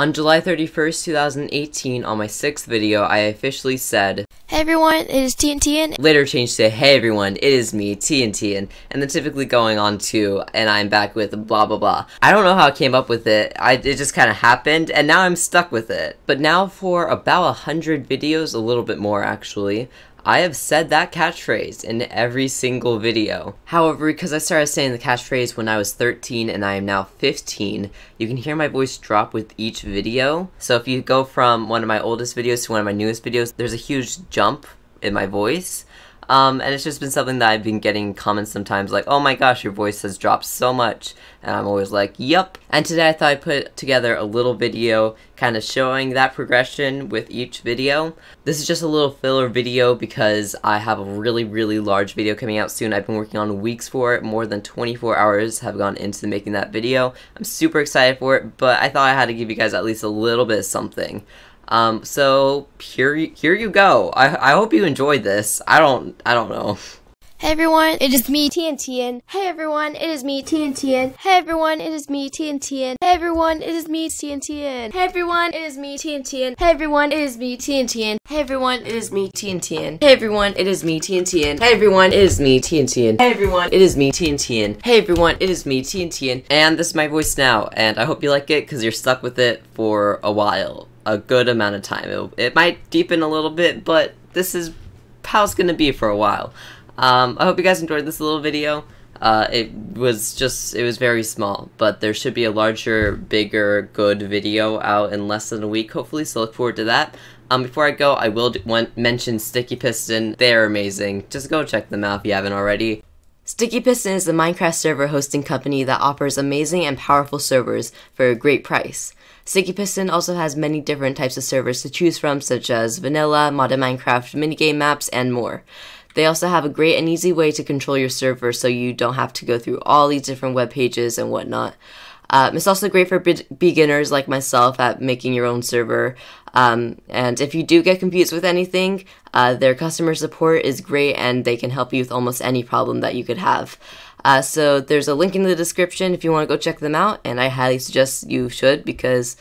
On July 31st, 2018, on my sixth video, I officially said, Hey everyone, it is TNTeon. Later changed to, Hey everyone, it is me, TNTeon, and then typically going on to, and I'm back with blah blah blah. I don't know how I came up with it, I, it just kind of happened, and now I'm stuck with it. But now for about a hundred videos, a little bit more actually, I have said that catchphrase in every single video. However, because I started saying the catchphrase when I was 13 and I am now 15, you can hear my voice drop with each video. So if you go from one of my oldest videos to one of my newest videos, there's a huge jump in my voice. Um, and it's just been something that I've been getting comments sometimes like, oh my gosh, your voice has dropped so much. And I'm always like, yup. And today I thought I'd put together a little video kind of showing that progression with each video. This is just a little filler video because I have a really, really large video coming out soon. I've been working on weeks for it. More than 24 hours have gone into making that video. I'm super excited for it, but I thought I had to give you guys at least a little bit of something. Um, so here, here you go. I, I hope you enjoyed this. I don't, I don't know. Hey everyone, it is me, TNTeon. Hey everyone, it is me, TNTeon. Hey everyone, it is me, TNTeon. Hey everyone, it is me, TNTeon. Hey everyone, it is me, TNTeon. Hey everyone, it is me, TNTeon. Hey everyone, it is me, TNTeon. Hey everyone, it is me, TNTeon. Hey everyone, it is me, TNTeon. Hey everyone, it is me, TNTeon. Hey everyone, it is me, TNTeon. And this is my voice now, and I hope you like it because you're stuck with it for a while. A good amount of time. It, it might deepen a little bit, but this is how it's gonna be for a while. Um, I hope you guys enjoyed this little video. Uh, it was just, it was very small, but there should be a larger, bigger, good video out in less than a week, hopefully, so look forward to that. Um, before I go, I will want, mention Sticky Piston. They're amazing. Just go check them out if you haven't already. Sticky Piston is a Minecraft server hosting company that offers amazing and powerful servers for a great price. Sticky Piston also has many different types of servers to choose from, such as vanilla, modded Minecraft, minigame maps, and more. They also have a great and easy way to control your server so you don't have to go through all these different web pages and whatnot. Um, it's also great for be beginners like myself at making your own server. Um, and if you do get confused with anything, uh, their customer support is great and they can help you with almost any problem that you could have. Uh, so there's a link in the description if you want to go check them out, and I highly suggest you should because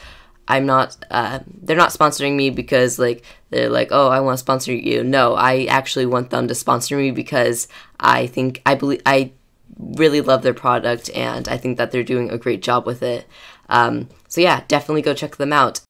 I'm not, uh, they're not sponsoring me because, like, they're like, oh, I want to sponsor you. No, I actually want them to sponsor me because I think, I believe, I really love their product and I think that they're doing a great job with it. Um, so yeah, definitely go check them out.